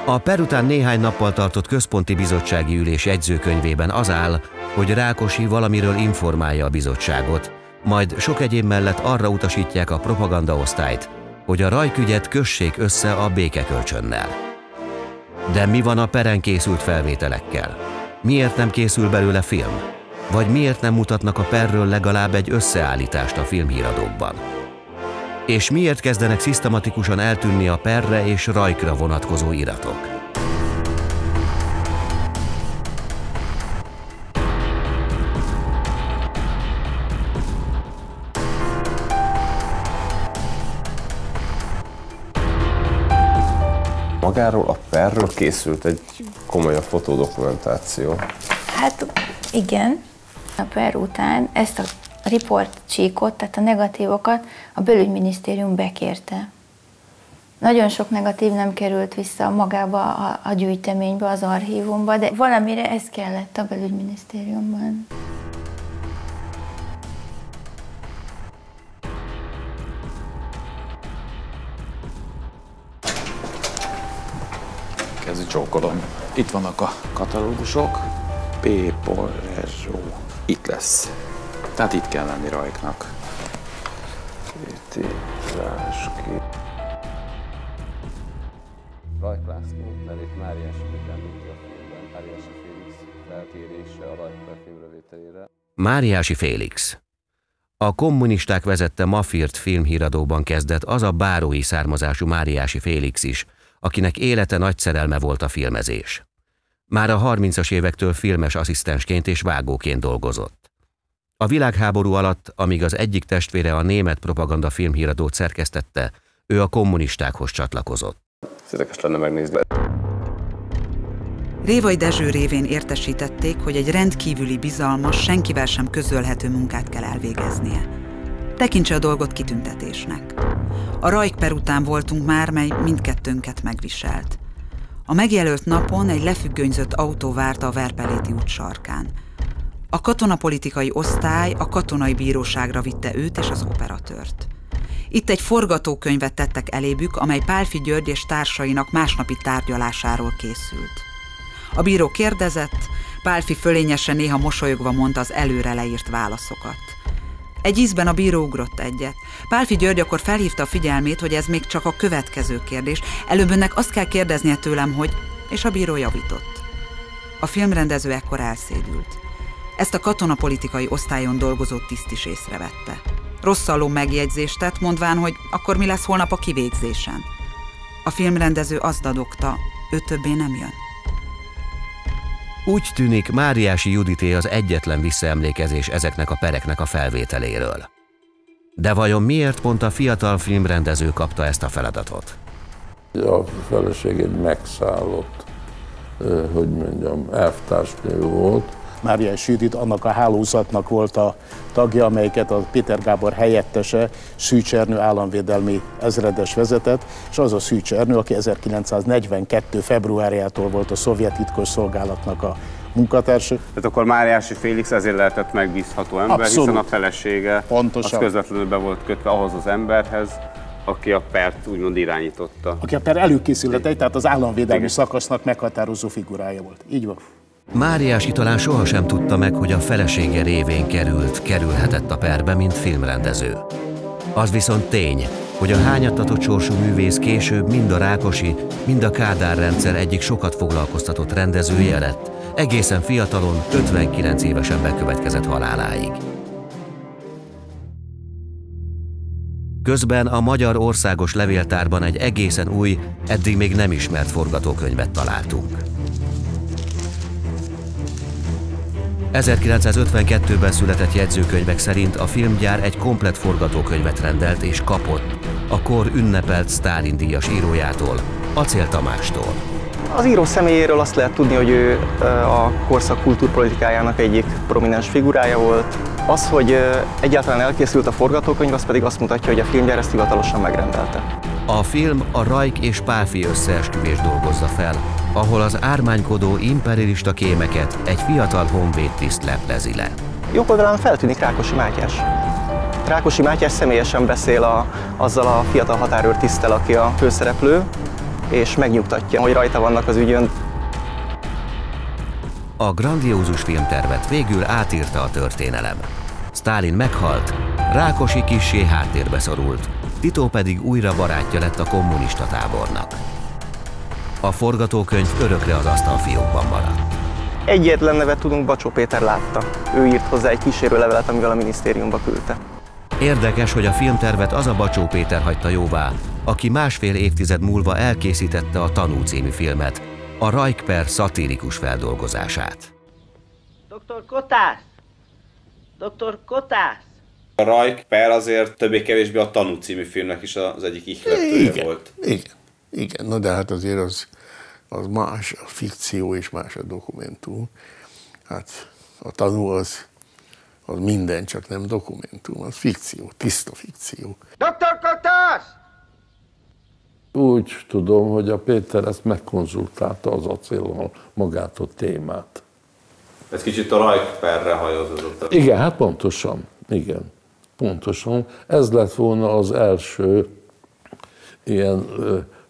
A per után néhány nappal tartott központi bizottsági ülés jegyzőkönyvében az áll, hogy Rákosi valamiről informálja a bizottságot, majd sok egyéb mellett arra utasítják a propagandaosztályt, hogy a rajkügyet kössék össze a békekölcsönnel. De mi van a peren készült felvételekkel? Miért nem készül belőle film? Vagy miért nem mutatnak a perről legalább egy összeállítást a filmhíradókban? És miért kezdenek szisztematikusan eltűnni a perre és rajkra vonatkozó iratok? Magáról a perről készült egy komolyabb fotodokumentáció. Hát igen. A per után ezt a report csíkot, tehát a negatívokat a belügyminisztérium bekérte. Nagyon sok negatív nem került vissza magába a, a gyűjteménybe, az archívumba, de valamire ez kellett a belügyminisztériumban. Csókolom. Itt vannak a katalógusok. P. Porrezsó. Itt lesz. Tehát itt kell lenni rajknak. Itt Ráski. Rajk László, nevét Máriás említi a filmben, Máriási Félix feltérése a Rajk filmrövételére. Máriási Félix. A kommunisták vezette Mafirt filmhíradóban kezdett az a bárói származású Máriási Félix is, akinek élete nagy szerelme volt a filmezés. Már a 30-as évektől filmes asszisztensként és vágóként dolgozott. A világháború alatt, amíg az egyik testvére a német propaganda filmhíradót szerkesztette, ő a kommunistákhoz csatlakozott. Érdekes lenne megnézni. Révai Dezső révén értesítették, hogy egy rendkívüli bizalmas, senkivel sem közölhető munkát kell elvégeznie. Tekintse a dolgot kitüntetésnek. A rajkper után voltunk már, mely mindkettőnket megviselt. A megjelölt napon egy lefüggönyzött autó várta a Verpeléti út sarkán. A katonapolitikai osztály a katonai bíróságra vitte őt és az operatőrt. Itt egy forgatókönyvet tettek elébük, amely Pálfi György és társainak másnapi tárgyalásáról készült. A bíró kérdezett, Pálfi fölényesen néha mosolyogva mondta az előre leírt válaszokat. Egy ízben a bíró ugrott egyet. Pálfi György akkor felhívta a figyelmét, hogy ez még csak a következő kérdés. Előbb önnek azt kell kérdeznie tőlem, hogy... És a bíró javított. A filmrendező ekkor elszédült. Ezt a katonapolitikai osztályon dolgozó tiszt is észrevette. Rosszalló megjegyzést tett, mondván, hogy akkor mi lesz holnap a kivégzésen. A filmrendező azt dadogta, ő többé nem jön. Úgy tűnik, Máriási Judité az egyetlen visszaemlékezés ezeknek a pereknek a felvételéről. De vajon miért pont a fiatal filmrendező kapta ezt a feladatot? A feleség egy megszállott, hogy mondjam, elvtársnő volt, Mária Judit annak a hálózatnak volt a tagja, amelyiket a Péter Gábor helyettese, Szűcsernő államvédelmi ezredes vezetett, és az a Szűcsernő, aki 1942. februárjától volt a szovjet titkos szolgálatnak a munkatársa. Tehát akkor Máriási Félix ezért lehetett megbízható ember, Abszolút. hiszen a felesége Pontosan. az közvetlenül be volt kötve ahhoz az emberhez, aki a pert úgymond irányította. Aki a per előkészületei, tehát az államvédelmi szakasznak meghatározó figurája volt. Így van. Máriási talán sohasem tudta meg, hogy a felesége révén került, kerülhetett a perbe, mint filmrendező. Az viszont tény, hogy a hányattatott sorsú művész később mind a Rákosi, mind a Kádár rendszer egyik sokat foglalkoztatott rendezője lett, egészen fiatalon, 59 évesen bekövetkezett haláláig. Közben a Magyar Országos Levéltárban egy egészen új, eddig még nem ismert forgatókönyvet találtunk. 1952-ben született jegyzőkönyvek szerint a filmgyár egy komplet forgatókönyvet rendelt és kapott a kor ünnepelt Sztálin díjas írójától, Acél Tamástól. Az író személyéről azt lehet tudni, hogy ő a korszak kultúrpolitikájának egyik prominens figurája volt. Az, hogy egyáltalán elkészült a forgatókönyv, az pedig azt mutatja, hogy a filmgyár ezt hivatalosan megrendelte. A film a Rajk és Pálfi összeesküvés dolgozza fel, ahol az ármánykodó imperialista kémeket egy fiatal honvédtiszt leplezi le. Jobb oldalán feltűnik Rákosi Mátyás. Rákosi Mátyás személyesen beszél a, azzal a fiatal határőr tisztel, aki a főszereplő, és megnyugtatja, hogy rajta vannak az ügyön. A grandiózus filmtervet végül átírta a történelem. Stálin meghalt, Rákosi kissé háttérbe szorult, Tito pedig újra barátja lett a kommunista tábornak. A forgatókönyv örökre az asztalfiókban maradt. Egyetlen nevet tudunk, Bacsó Péter látta. Ő írt hozzá egy kísérőlevelet, amivel a minisztériumba küldte. Érdekes, hogy a filmtervet az a Bacsó Péter hagyta jóvá, aki másfél évtized múlva elkészítette a Tanú című filmet, a Rajkper szatirikus feldolgozását. Dr. Kotász! Dr. Kotász! A Rajk Per azért többé-kevésbé a Tanú című filmnek is az egyik ihletője volt. igen, igen. Na de hát azért az, az más a fikció és más a dokumentum. Hát a tanú az az minden, csak nem dokumentum, az fikció, tiszta fikció. Dr. Kotász! Úgy tudom, hogy a Péter ezt megkonzultálta az acéllal magát a témát. Ez kicsit a rajkperre hajózott. Igen, hát pontosan. Igen, pontosan. Ez lett volna az első ilyen,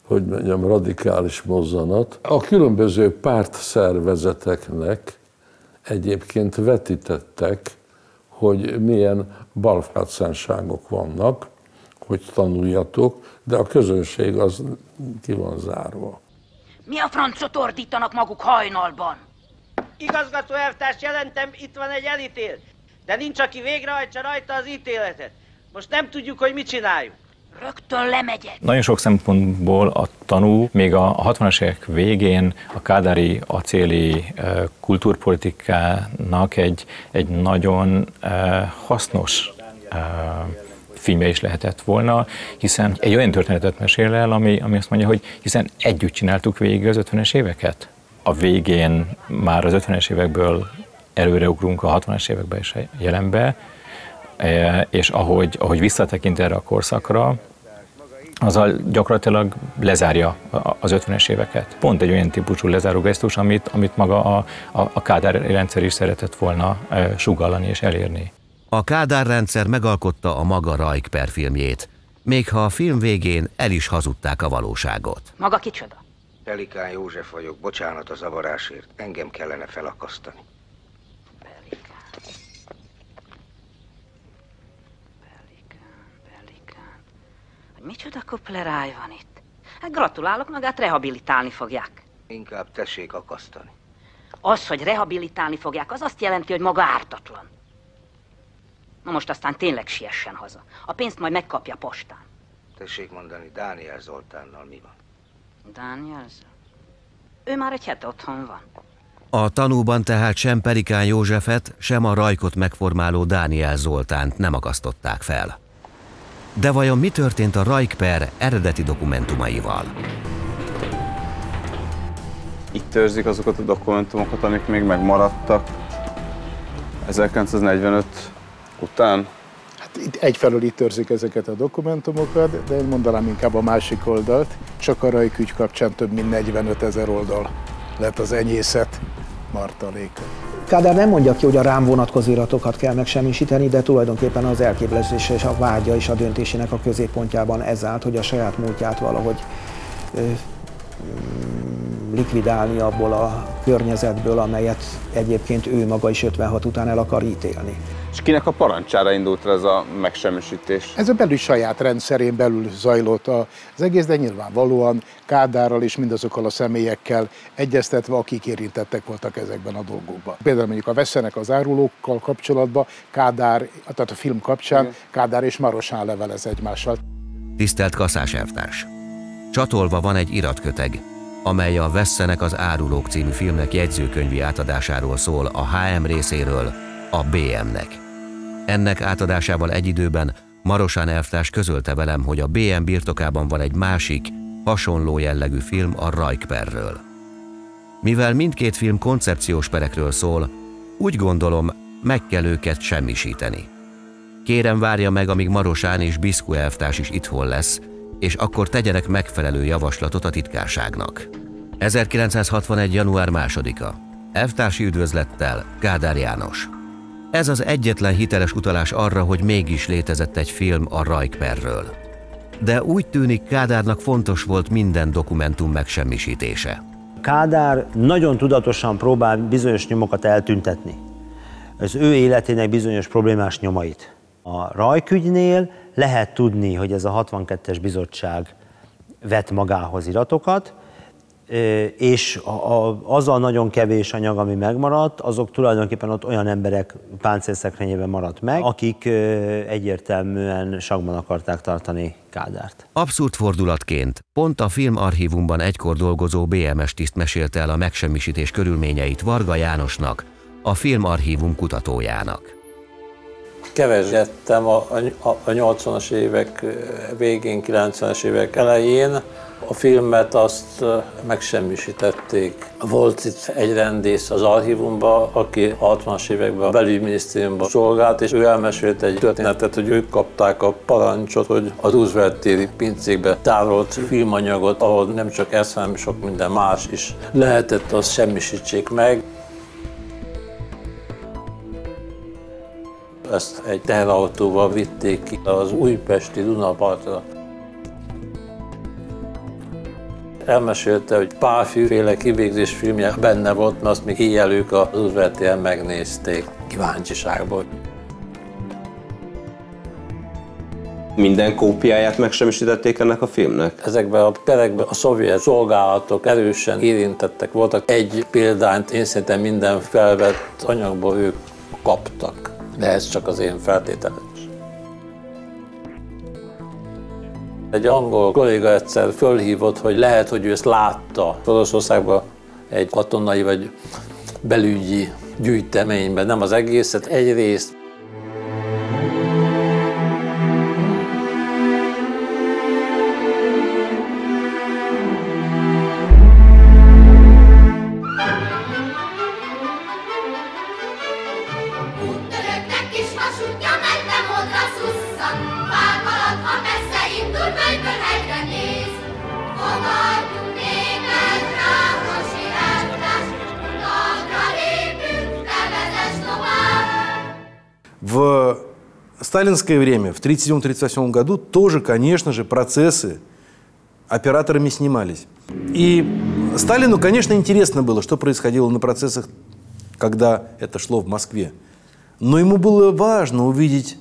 hogy mondjam, radikális mozzanat. A különböző pártszervezeteknek egyébként vetítettek, hogy milyen balfátszánságok vannak, hogy tanuljatok, de a közönség az ki van zárva. Mi a francot ordítanak maguk hajnalban? Igazgató elvtárs, jelentem, itt van egy elítél. De nincs, aki végrehajtsa rajta az ítéletet. Most nem tudjuk, hogy mit csináljuk. Rögtön lemegyek. Nagyon sok szempontból a tanú még a 60-as évek végén a kádári acéli kultúrpolitikának egy, egy nagyon hasznos filmje is lehetett volna, hiszen egy olyan történetet mesél el, ami, ami azt mondja, hogy hiszen együtt csináltuk végig az 50-es éveket. A végén már az 50-es évekből előreugrunk a 60-as évekbe és a jelenbe, és ahogy, ahogy visszatekint erre a korszakra, azzal gyakorlatilag lezárja az 50-es éveket. Pont egy olyan típusú lezáró gesztus, amit, amit maga a, a, a Kádár rendszer is szeretett volna e, sugallani és elérni. A Kádár rendszer megalkotta a maga Rajkper filmjét, még ha a film végén el is hazudták a valóságot. Maga kicsoda? Pelikán József vagyok, bocsánat a zavarásért, engem kellene felakasztani. Micsoda kopleráj van itt? Hát gratulálok, magát rehabilitálni fogják. Inkább tessék akasztani. Az, hogy rehabilitálni fogják, az azt jelenti, hogy maga ártatlan. Na most aztán tényleg siessen haza. A pénzt majd megkapja postán. Tessék mondani, Dániel Zoltánnal mi van? Dániel Ő már egy hete otthon van. A tanúban tehát sem Perikán Józsefet, sem a rajkot megformáló Dániel Zoltánt nem akasztották fel. De vajon mi történt a Rajkper eredeti dokumentumaival? Itt őrzik azokat a dokumentumokat, amik még megmaradtak 1945 után. Hát itt egyfelől itt őrzik ezeket a dokumentumokat, de én mondanám inkább a másik oldalt. Csak a rajkügy kapcsán több mint 45 ezer oldal lett az enyészet martaléka. Kádár nem mondja ki, hogy a rám vonatkozó iratokat kell megsemmisíteni, de tulajdonképpen az elképzelés és a vágya és a döntésének a középpontjában ez állt, hogy a saját múltját valahogy ö, mm, likvidálni abból a környezetből, amelyet egyébként ő maga is 56 után el akar ítélni. És kinek a parancsára indult ez a megsemmisítés? Ez a belül saját rendszerén belül zajlott az egész, de nyilvánvalóan Kádárral és mindazokkal a személyekkel egyeztetve, akik érintettek voltak ezekben a dolgokban. Például mondjuk a Vesszenek az árulókkal kapcsolatban Kádár, tehát a film kapcsán Igen. Kádár és Marosán levelez egymással. Tisztelt Kaszás elvtárs! Csatolva van egy iratköteg, amely a Vesszenek az árulók című filmnek jegyzőkönyvi átadásáról szól a HM részéről a BM-nek. Ennek átadásával egy időben Marosán elvtárs közölte velem, hogy a BM birtokában van egy másik, hasonló jellegű film a Rajkperről. Mivel mindkét film koncepciós perekről szól, úgy gondolom, meg kell őket semmisíteni. Kérem várja meg, amíg Marosán és Biszku elvtárs is itthon lesz, és akkor tegyenek megfelelő javaslatot a titkárságnak. 1961. január 2-a. Elvtársi üdvözlettel Kádár János. Ez az egyetlen hiteles utalás arra, hogy mégis létezett egy film a Rajkperről. De úgy tűnik Kádárnak fontos volt minden dokumentum megsemmisítése. Kádár nagyon tudatosan próbál bizonyos nyomokat eltüntetni. Az ő életének bizonyos problémás nyomait. A rajkügynél lehet tudni, hogy ez a 62-es bizottság vet magához iratokat, és a nagyon kevés anyag, ami megmaradt, azok tulajdonképpen ott olyan emberek páncélszekrényében maradt meg, akik egyértelműen sagban akarták tartani Kádárt. Abszurd fordulatként pont a filmarchívumban egykor dolgozó BMS tiszt mesélte el a megsemmisítés körülményeit Varga Jánosnak, a filmarchívum kutatójának. Keresgettem a, a, a 80-as évek végén, 90-es évek elején. A filmet azt megsemmisítették. Volt itt egy rendész az archívumban, aki 60-as években a belügyminisztériumban szolgált, és ő elmesélt egy történetet, hogy ők kapták a parancsot, hogy az Roosevelt téri pincékbe tárolt filmanyagot, ahol nem csak ez, hanem sok minden más is lehetett, azt semmisítsék meg. Ezt egy teherautóval vitték ki az újpesti Dunapartra. Elmesélte, hogy párfűféle kivégzés filmje benne volt, mert azt még éjjelők a roosevelt megnézték kíváncsiságból. Minden kópiáját megsemmisítették ennek a filmnek? Ezekben a perekben a szovjet szolgálatok erősen érintettek voltak. Egy példányt én szerintem minden felvett anyagból ők kaptak de ez csak az én feltételem is. Egy angol kolléga egyszer fölhívott, hogy lehet, hogy ő ezt látta Oroszországban egy katonai vagy belügyi gyűjteményben, nem az egészet, egy részt, сталинское время, в 1937-1938 году, тоже, конечно же, процессы операторами снимались. И Сталину, конечно, интересно было, что происходило на процессах, когда это шло в Москве. Но ему было важно увидеть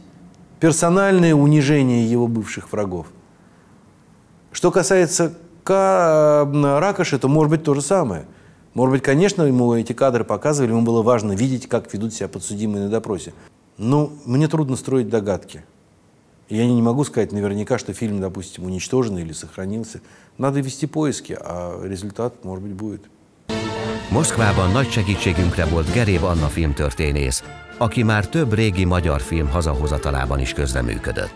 персональное унижение его бывших врагов. Что касается Ракоши, то может быть то же самое. Может быть, конечно, ему эти кадры показывали, ему было важно видеть, как ведут себя подсудимые на допросе. Ну, мне трудно строить догадки. Я не могу сказать наверняка, что фильм, допустим, уничтожен или сохранился. Надо вести поиски, а результат, может быть, будет. Moszkvában nagy segítségünkre volt Geréb Anna filmtörténész, aki már több régi magyar film hazahozatalában is közreműködött.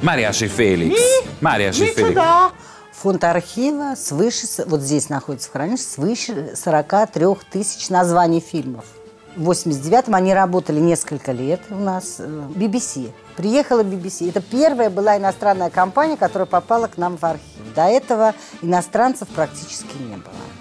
Máriási Félix. Máriási Félix. Фонд архива свыше, вот здесь находится в хранилище, свыше 43 тысяч названий фильмов. В 89-м они работали несколько лет у нас. BBC. Э, Приехала BBC. Это первая была иностранная компания, которая попала к нам в архив. До этого иностранцев практически не было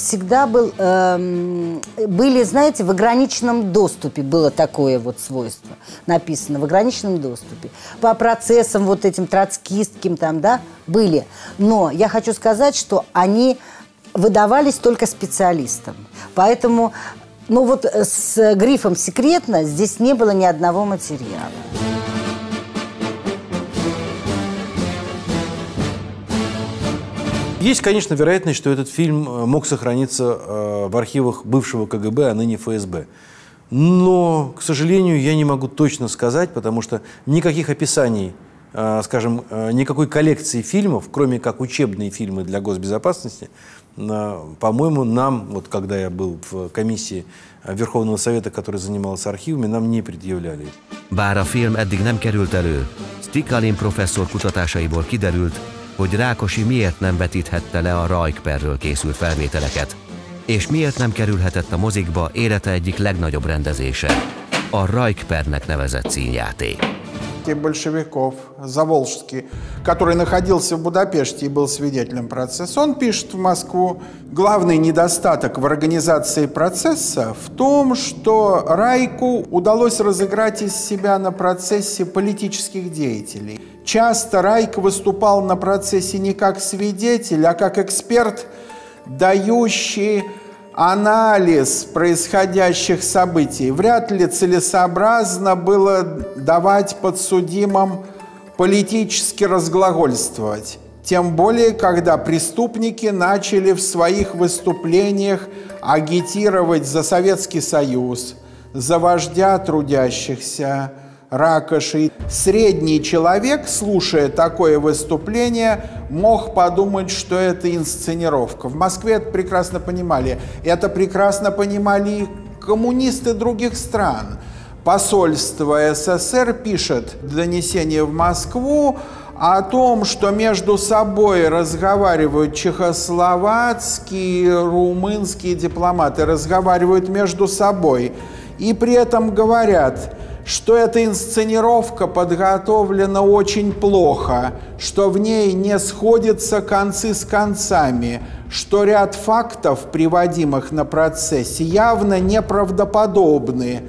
всегда был, э, были, знаете, в ограниченном доступе было такое вот свойство написано, в ограниченном доступе. По процессам вот этим троцкистским там, да, были. Но я хочу сказать, что они выдавались только специалистам. Поэтому, ну вот с грифом «секретно» здесь не было ни одного материала. Есть, конечно, вероятность, что этот фильм э, мог сохраниться э, в архивах бывшего КГБ, а ныне ФСБ. Но, к сожалению, я не могу точно сказать, потому что никаких описаний, э, скажем, никакой коллекции фильмов, кроме как учебные фильмы для госбезопасности, по-моему, нам, вот когда я был в комиссии Верховного Совета, который занимался архивами, нам не предъявляли. Bár a film eddig került elő, Stikalin professzor kutatásaiból kiderült, hogy Rákosi miért nem vetíthette le a Rajkperről készült felvételeket, és miért nem kerülhetett a mozikba élete egyik legnagyobb rendezése, a Rajkpernek nevezett színjáték. Большевиков, Заволжский, который находился в Будапеште и был свидетелем процесса, он пишет в Москву, главный недостаток в организации процесса в том, что Райку удалось разыграть из себя на процессе политических деятелей. Часто Райк выступал на процессе не как свидетель, а как эксперт, дающий анализ происходящих событий. Вряд ли целесообразно было давать подсудимым политически разглагольствовать. Тем более, когда преступники начали в своих выступлениях агитировать за Советский Союз, за вождя трудящихся, ракошей. Средний человек, слушая такое выступление, мог подумать, что это инсценировка. В Москве это прекрасно понимали. Это прекрасно понимали и коммунисты других стран. Посольство СССР пишет донесение в Москву о том, что между собой разговаривают чехословацкие, румынские дипломаты, разговаривают между собой и при этом говорят, что эта инсценировка подготовлена очень плохо, что в ней не сходятся концы с концами, что ряд фактов, приводимых на процессе, явно неправдоподобны,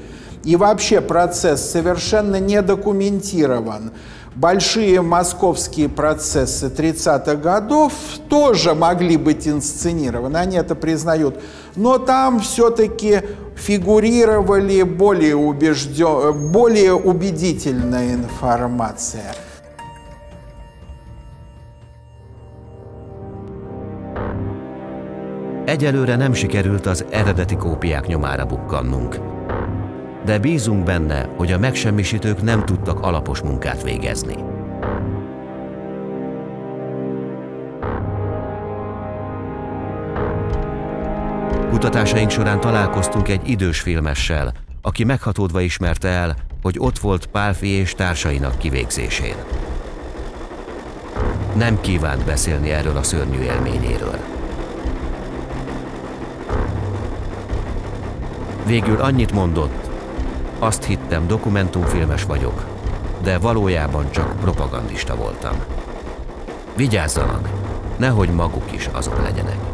и вообще процесс совершенно не документирован. Большие московские процессы 30-х годов тоже могли быть инсценированы, они это признают, но там все-таки фигурировали более, убежден, более убедительная информация. Egyelőre nem sikerült az eredeti kópiák nyomára bukkannunk. de bízunk benne, hogy a megsemmisítők nem tudtak alapos munkát végezni. Kutatásaink során találkoztunk egy idős filmessel, aki meghatódva ismerte el, hogy ott volt Pálfi és társainak kivégzésén. Nem kívánt beszélni erről a szörnyű élményéről. Végül annyit mondott, azt hittem, dokumentumfilmes vagyok, de valójában csak propagandista voltam. Vigyázzanak, nehogy maguk is azok legyenek.